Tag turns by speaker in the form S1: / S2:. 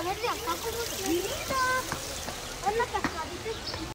S1: a ver de acá cómo se mira. Es cascadita.